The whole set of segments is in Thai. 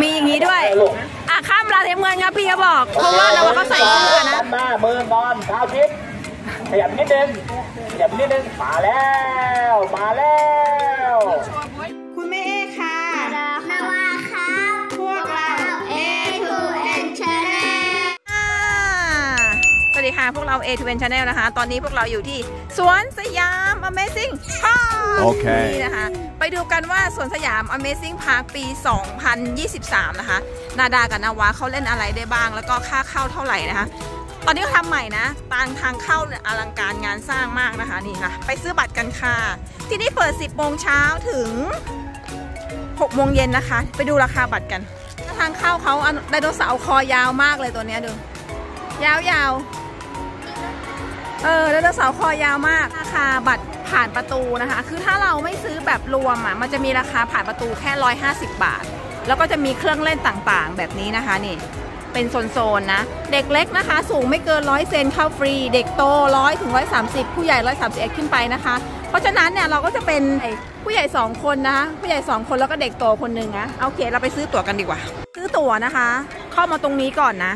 มีอย่างนี้ด้วย อะข้ามเวลาเทมเงินครับพี่ก็บอก เพราะว่าเราเขาใส่เสื้อนะนหน้ามือนอนเท้าชิดขยับนิดนึงขยับนิดนึง มาแล้ว มาแล้ว ค่ะ พวกเรา A to N Channel นะคะ ตอนนี้พวกเราอยู่ที่สวนสยาม Amazing Park โอเค นี่นะคะ ไปดูกันว่าสวนสยาม Amazing Park ปี 2023 นะคะ นาดากับนาวาเขาเล่นอะไรได้บ้าง แล้วก็ค่าเข้าเท่าไหร่นะคะ ตอนนี้เขาทำใหม่นะทางทางเข้าเนี่ยอลังการงานสร้างมากนะคะนี่ค่ะ ไปซื้อบัตรกันค่ะ ที่นี่เปิด 10โมงเช้าถึง6โมงเย็นนะคะ ไปดูราคาบัตรกัน ทางเข้าเขาอันไดโนเสาร์คอยาวมากเลยตัวเนี้ยดู ยาวๆ เออไดโนเสาร์คอยาวมาก ราคาบัตรผ่านประตูนะคะ คือถ้าเราไม่ซื้อแบบรวมอะมันจะมีราคาผ่านประตูแค่ 150 บาท แล้วก็จะมีเครื่องเล่นต่างๆ แบบนี้นะคะนี่เป็นโซนๆนะ เด็กเล็กนะคะ สูงไม่เกิน100เซนเข้าฟรี เด็กโต100ถึง130ผู้ใหญ่131ขึ้นไปนะคะ เพราะฉะนั้นเนี่ยเราก็จะเป็นผู้ใหญ่2คนนะคะผู้ใหญ่2คนแล้วก็เด็กโตคนหนึ่งนะโอเค เราไปซื้อตั๋วกันดีกว่า ซื้อตั๋วนะคะ เข้ามาตรงนี้ก่อนนะ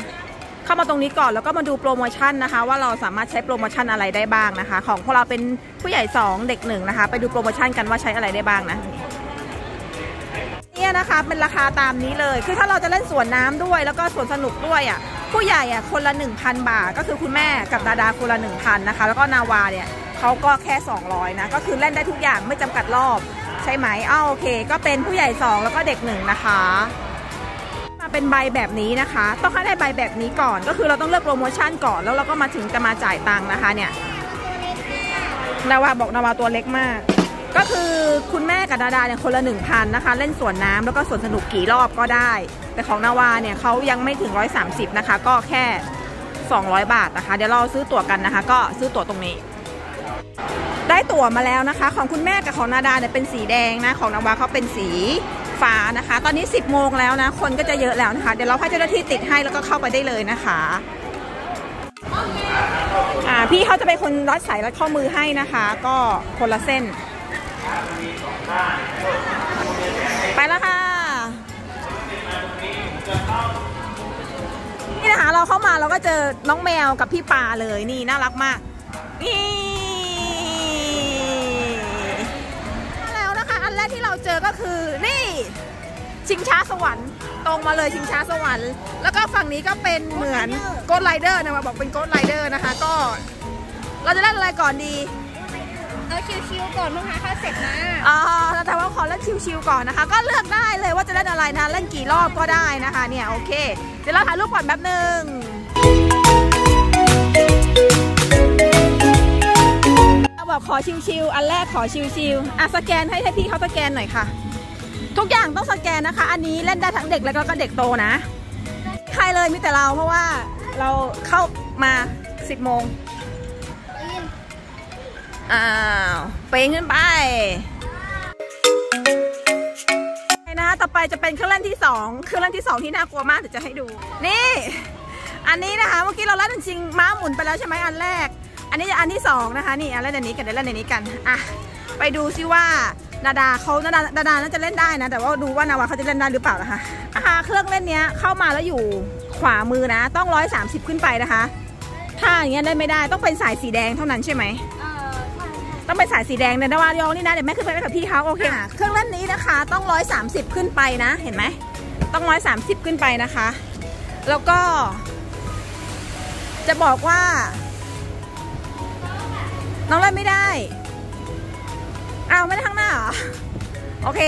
เข้ามาตรงนี้ก่อนแล้วก็มาดูโปรโมชั่นนะคะ ว่าเราสามารถใช้โปรโมชั่นอะไรได้บ้างนะคะ ของพวกเราเป็นผู้ใหญ่ 2 เด็กหนึ่งนะคะ ไปดูโปรโมชั่นกันว่าใช้อะไรได้บ้างนะเนี่ยนะคะเป็นราคาตามนี้เลย คือถ้าเราจะเล่นสวนน้ำด้วย แล้วก็สวนสนุกด้วยอะผู้ใหญ่อะคนละ 1,000 บาท ก็คือคุณแม่กับดาดาคนละ 1,000นะคะ แล้วก็นาวาเนี่ยเขาก็แค่ 200นะก็คือเล่นได้ทุกอย่างไม่จำกัดรอบใช่ไหมอ้าวโอเค ก็เป็นผู้ใหญ่ 2 แล้วก็เด็กหนึ่งนะคะ เป็นใบแบบนี้นะคะ ต้องให้ได้ใบแบบนี้ก่อน ก็คือเราต้องเลือกโปรโมชั่นก่อน แล้วเราก็มาถึงจะมาจ่ายตังค์นะคะเนี่ยนาวาบอกนาวาตัวเล็กมาก ก็คือคุณแม่กับดาดาเนี่ยคนละหนึ่งพันนะคะ เล่นสวนน้ำแล้วก็สวนสนุกกี่รอบก็ได้ แต่ของนาวาเนี่ยเขายังไม่ถึง 130 นะคะ ก็แค่ 200 บาทนะคะ เดี๋ยวเราซื้อตั๋วกันนะคะ ก็ซื้อตั๋วตรงนี้ ได้ตั๋วมาแล้วนะคะ ของคุณแม่กับของนาดาเนี่ยเป็นสีแดงนะ ของนาวาเขาเป็นสี ฟ้านะคะ ตอนนี้ 10 โมงแล้วนะ คนก็จะเยอะแล้วนะคะ เดี๋ยวเราให้เจ้าหน้าที่ติดให้แล้วก็เข้าไปได้เลยนะคะอ่าพี่เขาจะเป็นคนรัดสายรัดข้อมือให้นะคะ ก็คนละเส้น ไปแล้วค่ะ นี่นะคะเราเข้ามาเราก็เจอน้องแมวกับพี่ปลาเลยนี่น่ารักมากนี่ กที่เราเจอก็คือนี่ชิงช้าสวรรค์ตรงมาเลยชิงช้าสวรรค์ แล้วก็ฝั่งนี้ก็เป็นเหมือนโกดไ i เดอร์นะมาบอกเป็นโกดไ i เดอร์นะคะ ก็ เราจะเล่นอะไรก่อนดีเอาชิวๆก่อนมั้งคะเข้าเสร็จนะอ่าแต่ว่าขอเล่นชิวๆก่อนนะคะ ก็เลือกได้เลยว่าจะเล่นอะไรนะเล่นกี่รอบก็ได้นะคะ เนี่ยโอเค เดี๋ยวเราถ่ายรูปก่อนแป๊บหนึ่ง บอกขอชิวๆ อันแรกขอชิวๆ อะสแกนให้ให้พี่เขาสแกนหน่อยค่ะ ทุกอย่างต้องสแกนนะคะ อันนี้เล่นได้ทั้งเด็กแล้วก็เด็กโตนะ ใครเลยมีแต่เราเพราะว่าเราเข้ามา10โมง อ้าวปีนขึ้นไปนะต่อไปจะเป็นเครื่องเล่นที่สองเครื่องเล่นที่สองที่น่ากลัวมากเดี๋ยวจะให้ดู นี่ อันนี้นะคะ เมื่อกี้เราเล่นจริงๆม้าหมุนไปแล้วใช่ไหมอันแรก อันนี้อันที่สองนะคะนี่อันเล่นอันนี้กันเดี๋ยวเล่นอันนี้กันอะไปดูซิว่านาดาเขานาดานาดาน่าจะเล่นได้นะ แต่ว่าดูว่านาวาเขาจะเล่นได้หรือเปล่านะคะนะคะเครื่องเล่นเนี้ยเข้ามาแล้วอยู่ขวามือนะ ต้องร้อยสามสิบขึ้นไปนะคะ ถ้าอย่างเงี้ยเล่นไม่ได้ต้องเป็นสายสีแดงเท่านั้นใช่ไหมเอ่อใช่ค่ะต้องเป็นสายสีแดงเนี่ยนาวายองนี่นะเดี๋ยวแม่ขึ้นไปกับพี่เขาโอเคอะเครื่องเล่นนี้นะคะ ต้องร้อยสามสิบขึ้นไปนะ เห็นไหมต้องร้อยสามสิบขึ้นไปนะคะ แล้วก็ จะบอกว่า น้องเล่นไม่ได้ อ้าวไม่ได้ข้างหน้าเหรอ โอเค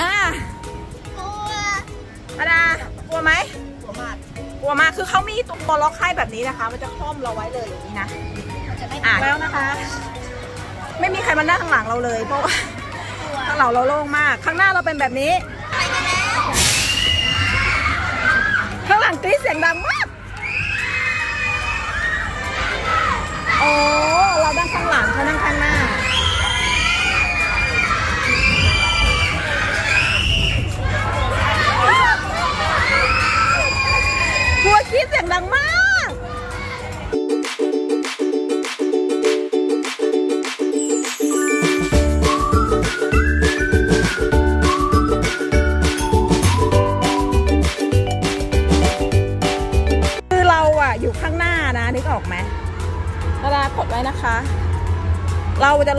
อะกลัวอาดากลัวไหมกลัวมากกลัวมากคือเขามีตัวล็อกให้แบบนี้นะคะ มันจะคล่อมเราไว้เลยอย่างนี้นะจะไม่อะแล้วนะคะ ไม่มีใครมานั่งข้างหลังเราเลย เพราะว่าข้างหลังเราโล่งมาก ข้างหน้าเราเป็นแบบนี้ไปกันแล้วข้างหลังกรี๊ดเสียงดังมาก โอ้เราดังข้างหลังเขานั่งข้างหน้า หัวคิดเสียงดังมาก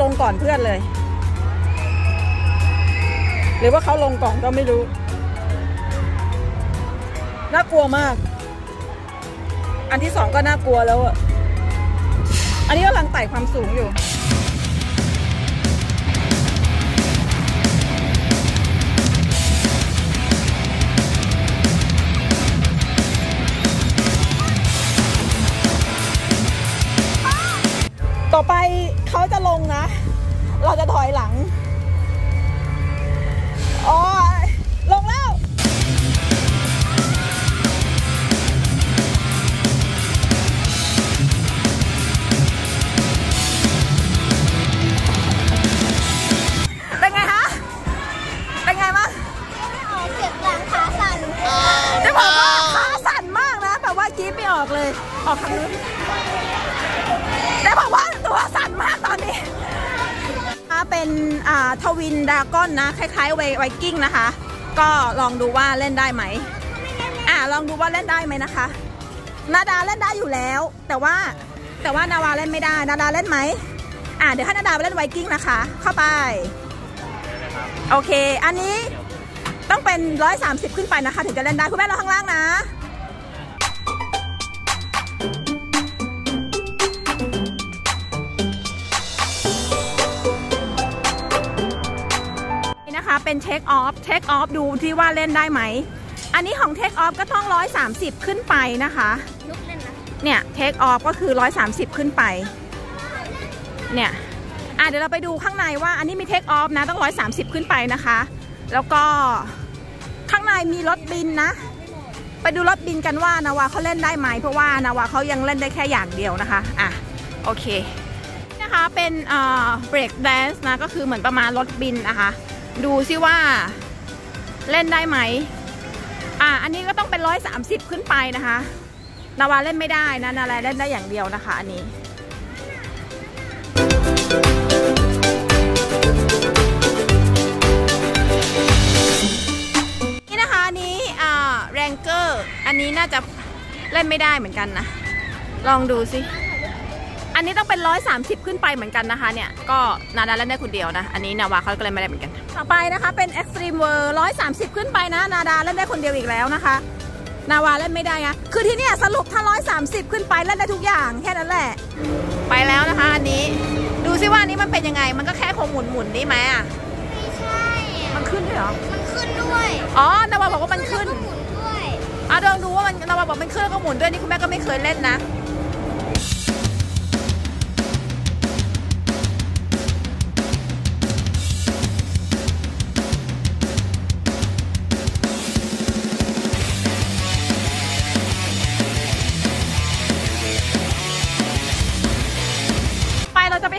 ลงก่อนเพื่อนเลย หรือว่าเขาลงก่อนก็ไม่รู้ น่ากลัวมาก อันที่สองก็น่ากลัวแล้วอะอันนี้กำลังไต่ความสูงอยู่ต่อไป เขาจะลงนะ เราจะถอยหลังอ๋อลงแล้วเป็นไงฮะเป็นไงบ้างไม่ออกเจ็บหลังขาสั่นจะบอกว่าขาสั่นมากนะแบบว่ากรีดไม่ออกเลย ออกทางนู้นจะบอกว่า ตัวสั่นมากตอนนี้อ่าเป็นทวินดราก้อนนะ คล้ายๆไวไวกิ้งนะคะ ก็ลองดูว่าเล่นได้ไหม อ่าลองดูว่าเล่นได้ไหมนะคะ นาดาเล่นได้อยู่แล้ว แต่ว่าแต่ว่านาวาเล่นไม่ได้ นาดาเล่นไหมอ่าเดี๋ยวให้นาดาไปเล่นไวกิ้งนะคะ เข้าไป โอเค อันนี้ต้องเป็น 130 ขึ้นไปนะคะ ถึงจะเล่นได้ คุณแม่เรอข้างล่างนะ เป็น Take Off Take Off ดูที่ว่าเล่นได้ไหม อันนี้ของ Take Off ก็ต้อง 130 ขึ้นไปนะคะลุกเล่นนะเนี่ย Take Off ก็คือ 130 ขึ้นไป เนี่ยอะเดี๋ยวเราไปดูข้างในว่าอันนี้มี Take Off นะต้อง 130 ขึ้นไปนะคะ แล้วก็ข้างในมีรถบินนะ ไปดูรถบินกันว่านาวาเขาเล่นได้ไหม เพราะว่านาวาเขายังเล่นได้แค่อย่างเดียวนะคะอะโอเคนะคะเป็นเอ่อเบรกแดนซ์นะก็คือเหมือนประมาณรถบินนะคะ ดูซิว่าเล่นได้ไหม อะอันนี้ก็ต้องเป็น130ขึ้นไปนะคะ นาวาเล่นไม่ได้นะนาราเล่นได้อย่างเดียวนะคะ อันนี้นี่นะคะอันนี้อ่าแรงเกอร์ อันนี้น่าจะเล่นไม่ได้เหมือนกันนะ ลองดูสิ อันนี้ต้องเป็น 130 ขึ้นไปเหมือนกันนะคะเนี่ย ก็นาดาเล่นได้คนเดียวนะ อันนี้นาวาเขาก็เล่นไม่ได้เหมือนกัน ต่อไปนะคะเป็น Extreme World 130 ขึ้นไปนะ นาดาเล่นได้คนเดียวอีกแล้วนะคะ นาวาเล่นไม่ได้ไงคือที่เนี่ยสรุปถ้า 130 ขึ้นไปเล่นได้ทุกอย่างแค่นั้นแหละ ไปแล้วนะคะอันนี้ ดูซิว่าอันนี้มันเป็นยังไง มันก็แค่คงหมุนหมุนๆนี่ไหมอะไม่ใช่ มันขึ้นด้วยเหรอ มันขึ้นด้วย อ๋อ นาวาบอกว่ามันขึ้นแล้วก็หมุนด้วยอะลองดูว่ามันนาวาบอกมันขึ้นแล้วก็หมุนด้วยนี่คุณแม่ก็ไม่เคยเล่นนะ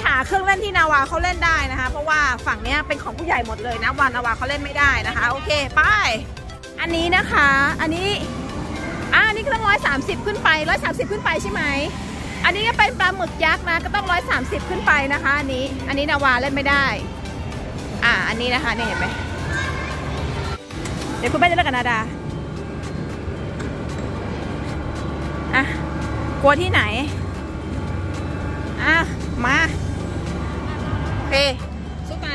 หาเครื่องเล่นที่นาวาเขาเล่นได้นะคะ เพราะว่าฝั่งเนี้ยเป็นของผู้ใหญ่หมดเลยนะวานนาวาเขาเล่นไม่ได้นะคะ โอเคไปอันนี้นะคะ อันนี้อ่านนี้ก็ต้องร้อยสามสิบขึ้นไปร้อยสามสิบขึ้นไปใช่ไหมอันนี้ก็เป็นปลาหมึกยักษ์นะก็ต้องร้อยสามสิบขึ้นไปนะคะอันนี้อันนี้นาวาเล่นไม่ได้ อ่าอันนี้นะคะเนี่ยเห็นไหมเดี๋ยวคุณแม่จะเล่นกับนาดาอะกลัวที่ไหนอะมา เคสู้ไป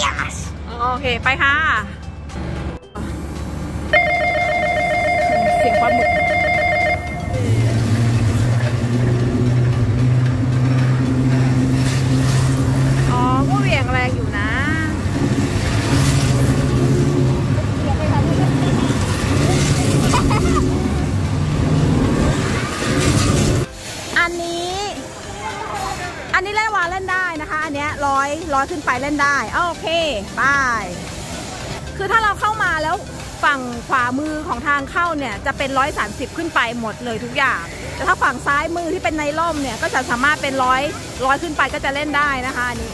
yes โอเค ไปค่ะ เสียงปลาหมึก ล่นได้ โอเคไปคือถ้าเราเข้ามาแล้วฝั่งขวามือของทางเข้าเนี่ยจะเป็นร้อยสามสิบขึ้นไปหมดเลยทุกอย่าง แต่ถ้าฝั่งซ้ายมือที่เป็นในร่มเนี่ยก็จะสามารถเป็นร้อยร้อยขึ้นไปก็จะเล่นได้นะคะอันนี้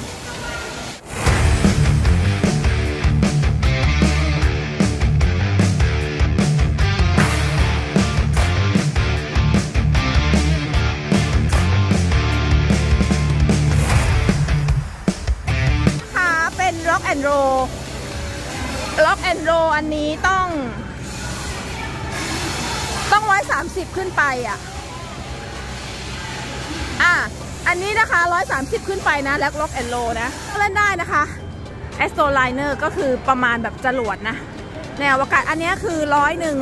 Rock and Roll อันนี้ต้อง ต้องร้อยสามสิบขึ้นไปอะ อะ อันนี้นะคะ130ขึ้นไปนะ แล้วล็อกแอนโลนะเล่นได้นะคะ a s t r o l i n e r ก็คือประมาณแบบจรวดนะ แนวอวกาศอันนี้คือร้อยหนึ่ง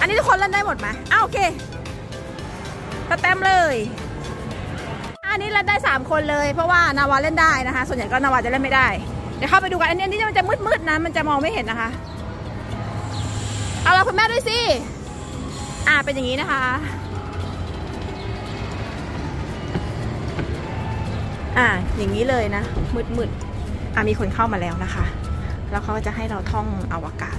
อันนี้ทุกคนเล่นได้หมดไหมอ้าวโอเคสแตมเลยอันนี้เล่นได้ 3 คนเลยเพราะว่านาวาเล่นได้นะคะ ส่วนใหญ่ก็นาวาจะเล่นไม่ได้ เดี๋ยวเข้าไปดูกันอันนี้อันนี้มันจะมืดๆนะมันจะมองไม่เห็นนะคะ เอาเราคุณแม่ด้วยสิอ่าเป็นอย่างนี้นะคะอ่าอย่างนี้เลยนะมืดๆอ่ามีคนเข้ามาแล้วนะคะ แล้วเขาจะให้เราท่องอวกาศ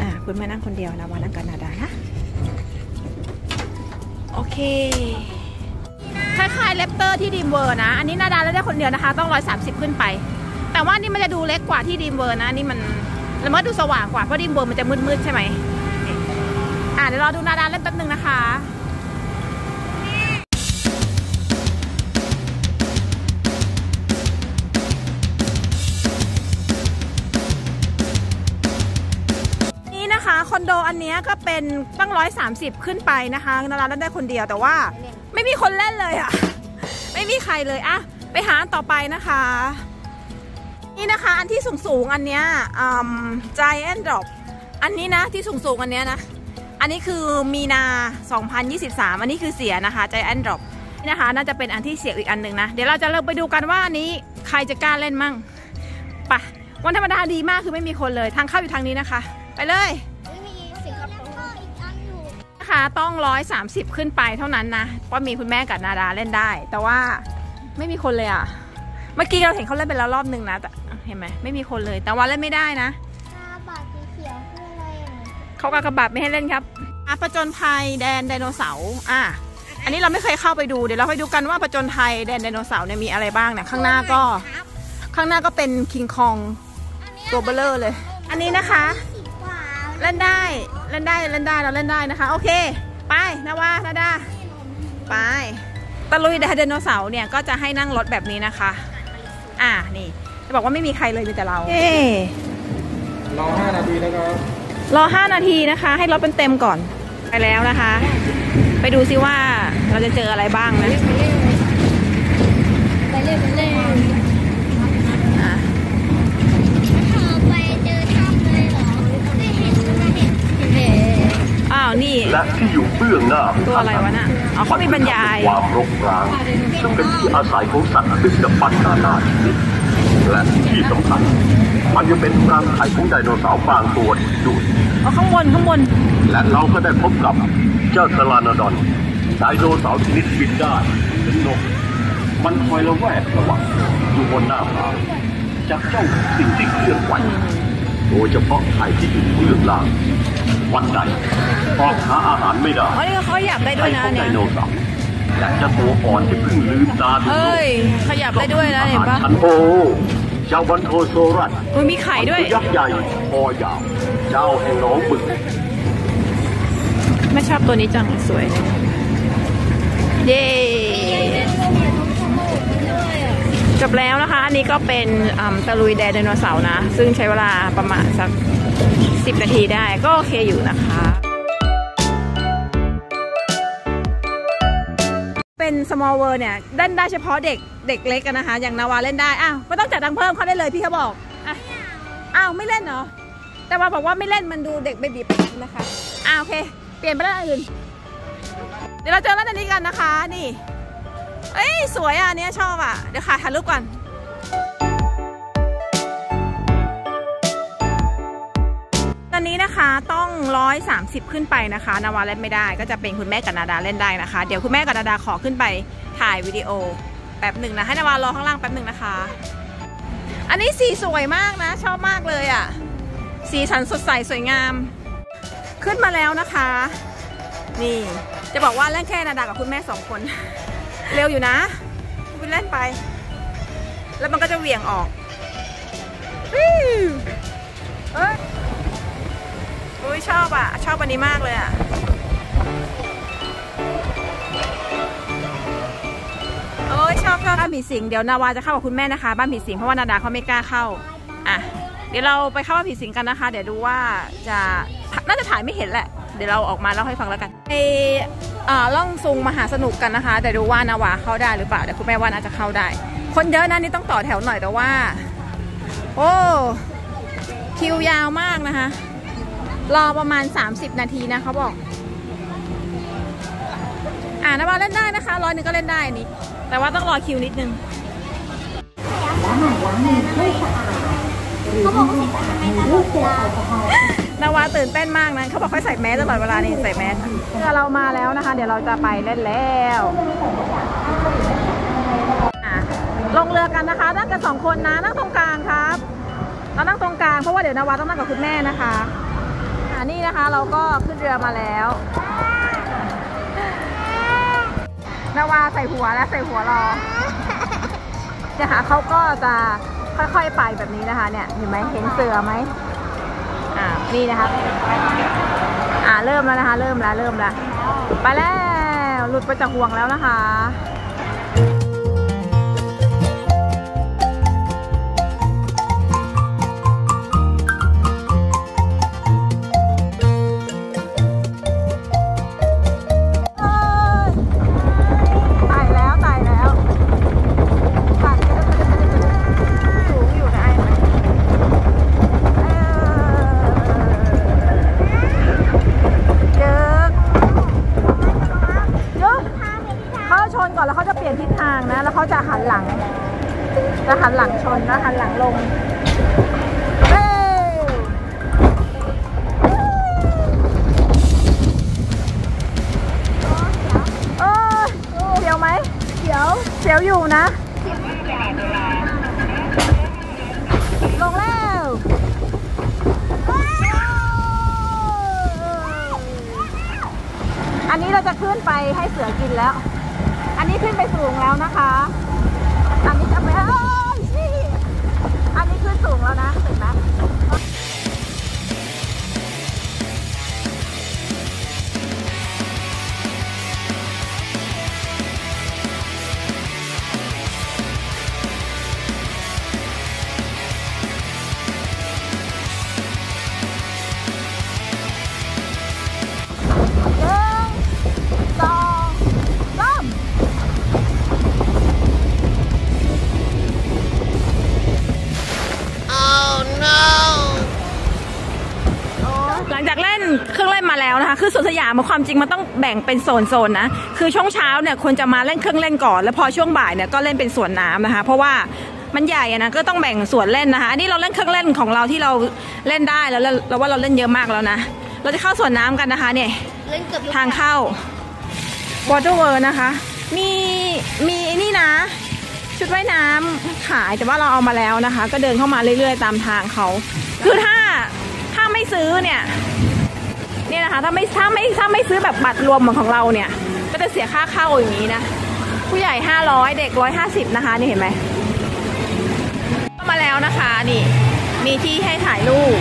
อ่าคุณแม่นั่งคนเดียวนะวานั่งกับนาดานะ เคคล้ายๆ Raptor ที่ Dream World นะ อันนี้นาดาเล่นได้คนเดียวนะคะ ต้องร้อยสามสิบขึ้นไป แต่ว่านี่มันจะดูเล็กกว่าที่ Dream World นะนี่มันแล้วมันดูสว่างกว่าเพราะ Dream World มันจะมืดๆใช่ไหมอ่าเดี๋ยวรอดูนาดาเล่นแป๊บนึงนะคะ โดอันเนี้ยก็เป็นตั้งร้อยสามสิบขึ้นไปนะคะนาราเล่นได้คนเดียวแต่ว่า ไม่มีคนเล่นเลยอะไม่มีใครเลยอะไปหาต่อไปนะคะ นี่นะคะอันที่สูงสูงอันเนี้ยอืม Giant Drop อันนี้นะที่สูงสูงอันเนี้ยนะ อันนี้คือมีนา 2023 อันนี้คือเสียนะคะ Giant Drop นี่นะคะน่าจะเป็นอันที่เสียอีกอันหนึ่งนะ เดี๋ยวเราจะเริ่มไปดูกันว่าอันนี้ใครจะกล้าเล่นมั่งไปวันธรรมดาดีมากคือไม่มีคนเลย ทางเข้าอยู่ทางนี้นะคะ ไปเลย สิงคโปร์ก็อีกอันอยู่นะคะต้อง130ขึ้นไปเท่านั้นนะเพราะมีคุณแม่กับนาดาเล่นได้ แต่ว่าไม่มีคนเลยอะ เมื่อกี้เราเห็นเขาเล่นไปแล้วรอบหนึ่งนะแต่เห็นไหมไม่มีคนเลยแต่ว่าเล่นไม่ได้นะตาบาดสีเขียวคืออะไรอะเขากากบาดไม่ให้เล่นครับอาผจญภัยแดนไดโนเสาร์อะอันนี้เราไม่เคยเข้าไปดูเดี๋ยวเราไปดูกันว่าผจญภัยแดนไดโนเสาร์เนี่ยมีอะไรบ้างเนี่ยข้างหน้าก็ข้างหน้าก็เป็นคิงคองตัวเบลเลอร์เลย อันนี้นะคะสิบกว่า เล่นได้ เล่นได้ เล่นได้ เราเล่นได้นะคะ โอเค ไปนะว่านาดา ไป ตะลุยไดโนเสาร์เนี่ย ก็จะให้นั่งรถแบบนี้นะคะ อ่า นี่จะบอกว่าไม่มีใครเลยมีแต่เราเอ๊ะรอ5นาทีนะครับรอ5นาทีนะคะ ให้รถเป็นเต็มก่อน ไปแล้วนะคะ ไปดูซิว่าเราจะเจออะไรบ้างนะ ไปเล่นไปเล่น อะ พอไปเจอถ้ำเลยเหรอไม่เห็นไม่เห็นเห็น อ้าวนี่และที่อยู่เบื้องหน้าตัวอะไรวะน่ะอ๋อเขามีบรรยาย ความรกร้างซึ่งเป็นที่อาศัยของสัตว์ดึกดำบรรพ์นานาชนิดและที่สำคัญมันยังเป็นรังไข่ของไดโนเสาร์บางตัวอีกด้วยเอาข้างบนข้างบน และเราก็ได้พบกับเจ้าสลานาดอนไดโนเสาร์ชนิดบินได้เป็นนกมันคอยระแวดระวังอยู่บนหน้าผาจากเจ้าสิ่งที่เคลื่อนไหวโดยเฉพาะไข่ที่อยู่เบื้องล่าง วันใดออกหาอาหารไม่ได้อ๋อนี่เขาขยับได้ด้ไข่วยนะของไดเนี่ยโนเสาร์และเจ้าตัวอ่อนที่เพิ่งลืมตาดูโลเอ้กยขยับได้ด้วยนะเห็นปะอาหารชั้นโอเจ้าวันโทโซรัสมันมีไข่ด้วยยักษ์ใหญ่คอยาว เจ้าแห่งหนองบึกไม่ชอบตัวนี้จังสวยเย้จบแล้วนะคะ อันนี้ก็เป็นอืมตะลุยแดนไดโนเสาร์นะ ซึ่งใช้เวลาประมาณสัก สิบนาทีได้ก็โอเคอยู่นะคะ เป็น small world เนี่ยเล่นได้เฉพาะเด็กเด็กเล็กกันนะคะ อย่างนาวาเล่นได้ อ้าวไม่ต้องจัดตังเพิ่มเขาได้เลยพี่เขาบอกอะอ้าวไม่เล่นเหรอแต่ว่าบอกว่าไม่เล่นมันดูเด็กเบบีไปนะคะอ่าวโอเค เปลี่ยนไปเล่นอื่น เดี๋ยวเราเจอเล่นอันนี้กันนะคะ นี่เอ้ยสวยอะอันเนี้ยชอบอะ เดี๋ยวค่ะถ่ายรูปก่อน ตอนนี้นะคะต้อง130ขึ้นไปนะคะนาวาเล่นไม่ได้ ก็จะเป็นคุณแม่กับนาดาเล่นได้นะคะ เดี๋ยวคุณแม่กับนาดาขอขึ้นไปถ่ายวิดีโอแป๊บหนึ่งนะให้นาวารอข้างล่างแป๊บหนึ่งนะคะ อันนี้สีสวยมากนะ ชอบมากเลยอะ สีสันสดใสสวยงาม ขึ้นมาแล้วนะคะ นี่จะบอกว่าเล่นแค่นาดากับคุณแม่สองคน เร็วอยู่นะไปเล่นไป แล้วมันก็จะเหวี่ยงออกฟิวเอ้ย อุ้ยชอบอะ ชอบอันนี้มากเลยอะโอ้ยชอบชอบบ้านผีสิงเดี๋ยวนาวาจะเข้ากับคุณแม่นะคะ บ้านผีสิงเพราะว่านาดาเขาไม่กล้าเข้าอะเดี๋ยวเราไปเข้าบ้านผีสิงกันนะคะ เดี๋ยวดูว่าจะน่าจะถ่ายไม่เห็นแหละ เดี๋ยวเราออกมาเล่าให้ฟังแล้วกันไปอ่าล่องซุงมหาสนุกกันนะคะ แต่ดูว่านาวาเข้าได้หรือเปล่าเดี๋ยวคุณแม่ว่าน่าจะเข้าได้ คนเยอะนะนี่ต้องต่อแถวหน่อยแต่ว่า โอ้คิวยาวมากนะคะ รอประมาณ 30 นาทีนะเขาบอก อ่านาวาเล่นได้นะคะร้อยหนึงก็เล่นได้นี่ แต่ว่าต้องรอคิวนิดนึงเขาบอกว่าสิทำไมตลอดเวลานาวาตื่นเต้นมากนะเขาบอกให้ใส่แมสตลอดเวลานี่ใส่แมสเรือเรามาแล้วนะคะ เดี๋ยวเราจะไปเล่นแล้วลงเรือกันนะคะนั่งกันสองคนนะนั่งตรงกลางครับเรานั่งตรงกลางเพราะว่าเดี๋ยวนาวาต้องนั่งกับคุณแม่นะคะ นี่นะคะเราก็ขึ้นเรือมาแล้วนาวาใส่หัวแล้วใส่หัวรอเนี่ยค่ะเขาก็จะค่อยๆไปแบบนี้นะคะ เนี่ยเห็นไหมเห็นเสือไหมอ่านี่นะคะอ่าเริ่มแล้วนะคะ เริ่มแล้วเริ่มแล้วไปแล้วหลุดไปจากห่วงแล้วนะคะางนะ แล้วเขาจะหันหลัง จะหันหลังชนนะหันหลังลงเออเสียวไหมเสียวเสียวอยู่นะ ลงแล้วอันนี้เราจะขึ้นไปให้เสือกินแล้ว นนี้ขึ้นไปสูงแล้วนะคะ อันนี้จะไปออันนี้ขึ้นสูงแล้วนะ สวนสยามมันความจริงมันต้องแบ่งเป็นโซนๆนะ คือช่วงเช้าเนี่ยควรจะมาเล่นเครื่องเล่นก่อน แล้วพอช่วงบ่ายเนี่ยก็เล่นเป็นสวนน้ำนะคะ เพราะว่ามันใหญ่อะนะก็ต้องแบ่งส่วนเล่นนะคะอันนี้เราเล่นเครื่องเล่นของเราที่เราเล่นได้แล้วเราว่าเราเล่นเยอะมากแล้วนะ เราจะเข้าสวนน้ำกันนะคะเนี่ยเล่นเกือบทางเข้า Water World นะคะ มีมีไอ้นี่นะ ชุดว่ายน้ำขายแต่ว่าเราเอามาแล้วนะคะ ก็เดินเข้ามาเรื่อยๆ ตามทางเขา คือถ้าถ้าไม่ซื้อเนี่ย เนี่ยนะคะถ้าไม่ถ้าไม่ถ้าไม่ซื้อแบบบัตรรวมเหมือนของเราเนี่ย ก็จะเสียค่าเข้าอย่างนี้นะ ผู้ใหญ่ 500 เด็ก 150 นะคะ นี่เห็นไหมเข้ามาแล้วนะคะนี่ มีที่ให้ถ่ายรูป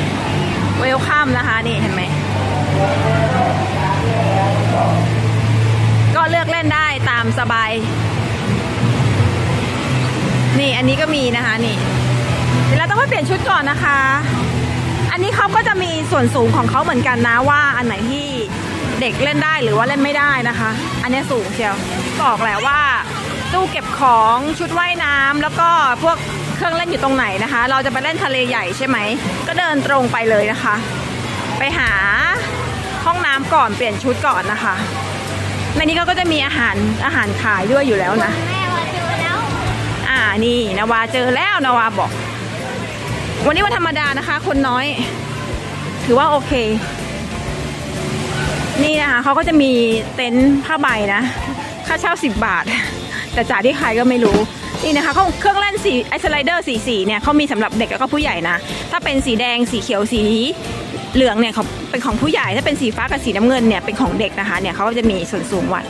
เวลคัมนะคะ นี่เห็นไหมก็เลือกเล่นได้ตามสบาย นี่อันนี้ก็มีนะคะนี่เดี๋ยวเราต้องไปเปลี่ยนชุดก่อนนะคะ นนี้เขาก็จะมีส่วนสูงของเขาเหมือนกันนะว่าอันไหนที่เด็กเล่นได้หรือว่าเล่นไม่ได้นะคะ อันนี้สูงเชียวบอกแหละว่าตู้เก็บของชุดว่ายน้ำแล้วก็พวกเครื่องเล่นอยู่ตรงไหนนะคะ เราจะไปเล่นทะเลใหญ่ใช่ไหม ก็เดินตรงไปเลยนะคะ ไปหาห้องน้ำก่อนเปลี่ยนชุดก่อนนะคะ ในนี้เขาก็จะมีอาหารอาหารขายด้วยอยู่แล้วนะแม่ว่าเจอแล้ว อ่านี่นาวาเจอแล้วนาวาบอก วันนี้วันธรรมดานะคะ คนน้อย ถือว่าโอเค นี่นะคะเขาก็จะมีเต็นท์ผ้าใบนะ ค่าเช่า 10 บาท แต่จ่ายที่ใครก็ไม่รู้ นี่นะคะเขาเครื่องเล่นสีไอสไลเดอร์สีสีเนี่ยเขามีสำหรับเด็กแล้วก็ผู้ใหญ่นะ ถ้าเป็นสีแดงสีเขียวสีเหลืองเนี่ยเขาเป็นของผู้ใหญ่ ถ้าเป็นสีฟ้ากับสีน้ำเงินเนี่ยเป็นของเด็กนะคะ เนี่ยเขาก็จะมีส่วนสูงวัด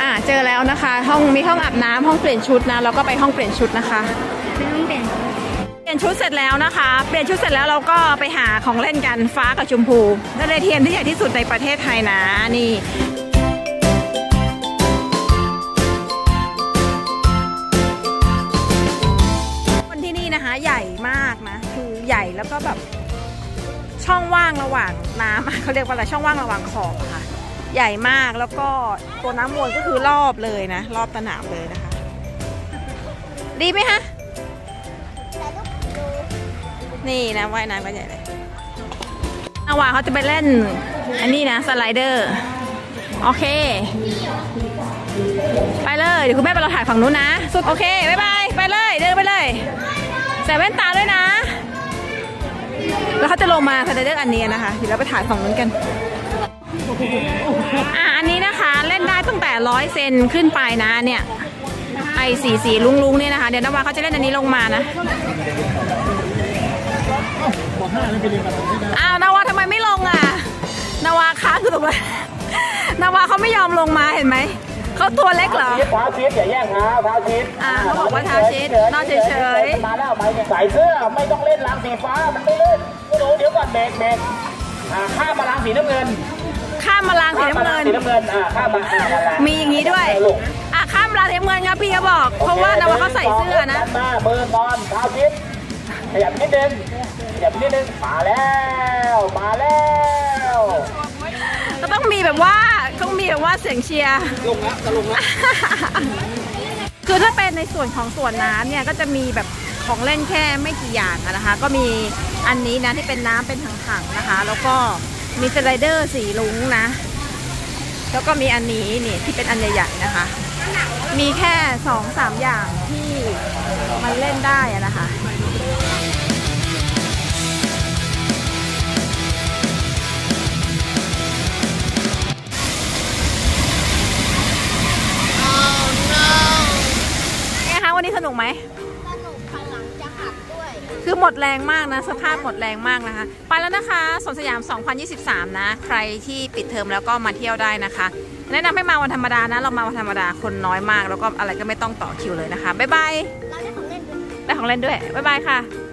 อ่าเจอแล้วนะคะ ห้องมีห้องอาบน้ำห้องเปลี่ยนชุดนะเราก็ไปห้องเปลี่ยนชุดนะคะไม่ต้องเปลี่ยน เปลี่ยนชุดเสร็จแล้วนะคะ เปลี่ยนชุดเสร็จแล้วเราก็ไปหาของเล่นกันฟ้ากับชมพูทะเลเทียมที่ใหญ่ที่สุดในประเทศไทยนะนี่คนที่นี่นะคะใหญ่มากนะคือก็แบบช่องว่างระหว่างน้ำเขาเรียกว่าอะไรช่องว่างระหว่างขอบอะค่ะ ใหญ่มากแล้วก็ตัวน้ำวนก็คือรอบเลยนะ รอบสนามเลยนะคะ ดีไหมคะ นี่นะว่ายน้ำก็ใหญ่เลยนาวาเขาจะไปเล่น อันนี้นะสไลเดอร์ โอเค ไปเลย เดี๋ยวคุณแม่ไปเราถ่ายฝั่งนู้นนะ สุดโอเค bye bye ไปเลย เดินไปเลยใส่แว่นตาด้วยนะ แล้วเขาจะลงมาสไลเดอร์อันนี้นะคะ เดี๋ยวเราไปถ่ายฝั่งนู้นกันอะอันนี้นะคะเล่นได้ตั้งแต่ร้อยเซนขึ้นไปนะเนี่ยไอสีสีรุ้งรุ้งเนี่ยนะคะ เดี๋ยวนาวาเขาจะเล่นอันนี้ลงมานะ อ้าวนาวาทำไมไม่ลงอะ นาวาค้างอยู่ตรงนั้นนาวาเขาไม่ยอมลงมาเห็นไหม เขาตัวเล็กเหรอชิดเท้าชิดอย่าแย่งเท้าเท้าชิดอ่าเขาบอกว่าเท้าชิดนอนเฉยๆ มาแล้วไปใส่เสื้อไม่ต้องเล่นรางสีฟ้ามันไม่เล่นไม่รู้เดี๋ยวก่อนเบรกเบรกอ่าข้ามมารางสีน้ำเงินข้ามมาลางสีน้ำเงิน สีน้ำเงินอ่าข้ามมาอ่ามาลางมีอย่างนี้ด้วย ลูกอะข้ามลางสีน้ำเงินครับพี่เขาบอก เพราะว่านาวาเขาใส่เสื้อนะ มาเบอร์นอนเท้าชิดขยับนิดนึง ขยับนิดนึงมาแล้วมาแล้วก็ต้องมีแบบว่าต้องมีแบบว่าเสียงเชียร์ลงแล้วจะลงแล้วคือถ้าเป็นในส่วนของส่วนน้ำเนี่ยก็จะมีแบบของเล่นแค่ไม่กี่อย่างอะนะคะ ก็มีอันนี้นะที่เป็นน้ำเป็นถังๆนะคะ แล้วก็มีสไลเดอร์สีลุงนะ แล้วก็มีอันนี้นี่ที่เป็นอันใหญ่ๆนะคะ มีแค่สองสามอย่างที่มันเล่นได้อะนะคะ ไงคะวันนี้สนุกไหมสนุกค่ะหลังจะหักด้วย คือหมดแรงมากนะ สภาพหมดแรงมากนะคะ ไปแล้วนะคะสวนสยาม 2023 นะ ใครที่ปิดเทอมแล้วก็มาเที่ยวได้นะคะ แนะนำให้มาวันธรรมดานะ เรามาวันธรรมดาคนน้อยมาก แล้วก็อะไรก็ไม่ต้องต่อคิวเลยนะคะ บ๊ายบาย เราได้ของเล่นด้วย ได้ของเล่นด้วย บ๊ายบายค่ะ